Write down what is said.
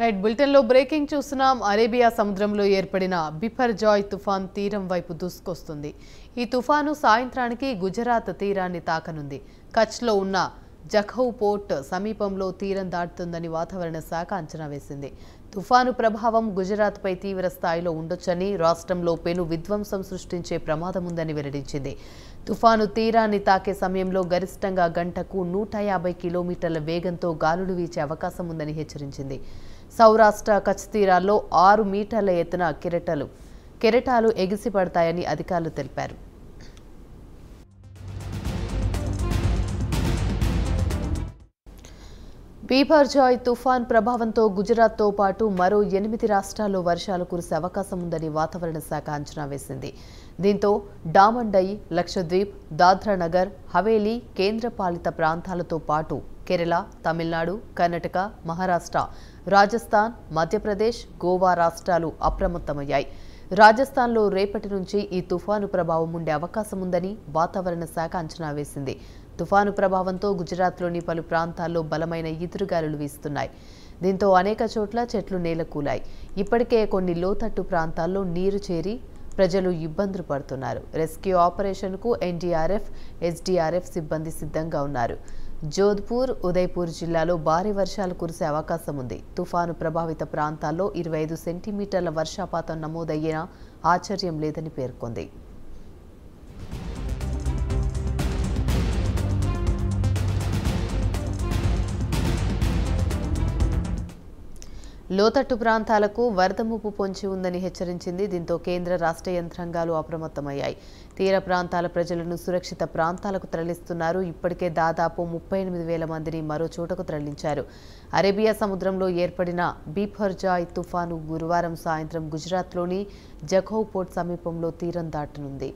Right బులెటిన్లో breaking చూస్తున్నాం. Arabia సముద్రంలో ఏర్పడిన బిఫర్ జాయ్ తుఫాన్ తీరం వైపు దూసుకొస్తుంది. ఈ తుఫాను సాయంత్రానికి గుజరాత్ తీరాన్ని తాకనుంది. కచ్లో ఉన్న జఖౌ పోర్ట్ సమీపంలో తీరం దాటుతుందని వాతావరణ శాఖ అంచనా వేసింది. తుఫాను ప్రభావం గుజరాత్పై తీవ్ర స్థాయిలో ఉండొచ్చని రాష్ట్రంలో పెను విధ్వంసం సృష్టించే ప్రమాదం ఉందని వెల్లడించింది. తుఫాను తీరాన్ని తాకే సమయంలో గరిష్టంగా గంటకు నూట యాభై కిలోమీటర్ల వేగంతో గాలులు వీచే అవకాశం ఉందని హెచ్చరించింది. సౌరాష్ట్ర కచ్ తీరాల్లో ఆరు మీటర్ల ఎత్తున కెరటాలు కెరటాలు ఎగిసిపడతాయని అధికారులు తెలిపారు. బీపర్జాయ్ తుఫాన్ ప్రభావంతో గుజరాత్తో పాటు మరో ఎనిమిది రాష్ట్రాల్లో వర్షాలు కురిసే అవకాశం ఉందని వాతావరణ శాఖ అంచనా వేసింది. దీంతో డామండై లక్షద్వీప్ దాద్రా నగర్ హవేలీ కేంద్రపాలిత ప్రాంతాలతో పాటు కేరళ తమిళనాడు కర్ణాటక మహారాష్ట్ర రాజస్థాన్ మధ్యప్రదేశ్ గోవా రాష్ట్రాలు అప్రమత్తమయ్యాయి. రాజస్థాన్లో రేపటి నుంచి ఈ తుఫాను ప్రభావం ఉండే అవకాశం ఉందని వాతావరణ శాఖ అంచనా వేసింది. తుఫాను ప్రభావంతో గుజరాత్లోని పలు ప్రాంతాల్లో బలమైన ఈదురుగాలులు వీస్తున్నాయి. దీంతో అనేక చోట్ల చెట్లు నేలకూలాయి. ఇప్పటికే కొన్ని లోతట్టు ప్రాంతాల్లో నీరు చేరి ప్రజలు ఇబ్బందులు పడుతున్నారు. రెస్క్యూ ఆపరేషన్కు ఎన్డీఆర్ఎఫ్ ఎస్డీఆర్ఎఫ్ సిబ్బంది సిద్ధంగా ఉన్నారు. జోధ్పూర్ ఉదయ్పూర్ జిల్లాలో భారీ వర్షాలు కురిసే అవకాశం ఉంది. తుఫాను ప్రభావిత ప్రాంతాల్లో ఇరవై ఐదు సెంటీమీటర్ల వర్షపాతం నమోదయ్యినా ఆశ్చర్యం లేదని పేర్కొంది. లోతట్టు ప్రాంతాలకు వరద ముప్పు పొంచి ఉందని హెచ్చరించింది. దీంతో కేంద్ర రాష్ట్ర యంత్రాంగాలు అప్రమత్తమయ్యాయి. తీర ప్రాంతాల ప్రజలను సురక్షిత ప్రాంతాలకు తరలిస్తున్నారు. ఇప్పటికే దాదాపు ముప్పై ఎనిమిది వేల మందిని మరో చోటకు తరలించారు. అరేబియా సముద్రంలో ఏర్పడిన బీఫర్జాయ్ తుఫాను గురువారం సాయంత్రం గుజరాత్లోని జఖౌ పోర్ట్ సమీపంలో తీరం దాటనుంది.